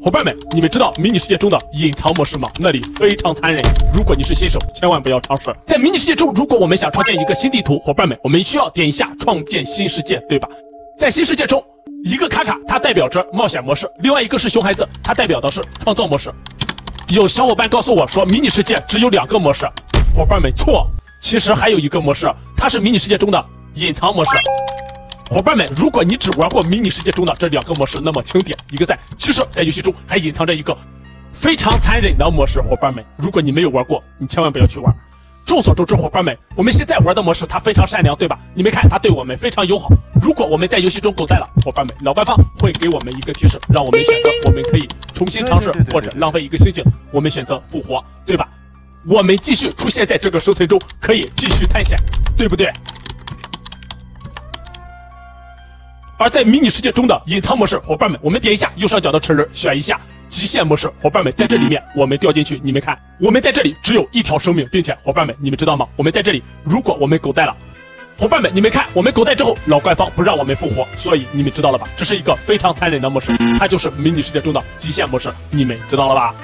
伙伴们，你们知道迷你世界中的隐藏模式吗？那里非常残忍。如果你是新手，千万不要尝试。在迷你世界中，如果我们想创建一个新地图，伙伴们，我们需要点一下创建新世界，对吧？在新世界中，一个卡卡它代表着冒险模式，另外一个是熊孩子，它代表的是创造模式。有小伙伴告诉我说，迷你世界只有两个模式，伙伴们错，其实还有一个模式，它是迷你世界中的隐藏模式。伙伴们，如果你只玩过迷你世界中的这两个模式，那么请点一个赞。其实，在游戏中还隐藏着一个非常残忍的模式。伙伴们，如果你没有玩过，你千万不要去玩。众所周知，伙伴们，我们现在玩的模式它非常善良，对吧？你们看，它对我们非常友好。如果我们在游戏中狗带了，伙伴们，老官方会给我们一个提示，让我们选择，我们可以重新尝试，或者浪费一个星星，我们选择复活，对吧？我们继续出现在这个生存中，可以继续探险，对不对？而在迷你世界中的隐藏模式，伙伴们，我们点一下右上角的齿轮，选一下极限模式。伙伴们，在这里面，我们掉进去，你们看，我们在这里只有一条生命，并且，伙伴们，你们知道吗？我们在这里，如果我们狗带了，伙伴们，你们看，我们狗带之后，老官方不让我们复活，所以你们知道了吧？这是一个非常残忍的模式，它就是迷你世界中的极限模式，你们知道了吧？